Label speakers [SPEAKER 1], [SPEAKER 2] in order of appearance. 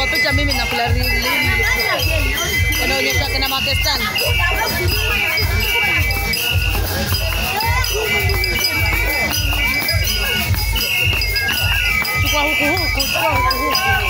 [SPEAKER 1] Hata mimi nakula. Wanaonyesha kina Pakistan. Chukua huku huku, chukua huku huku.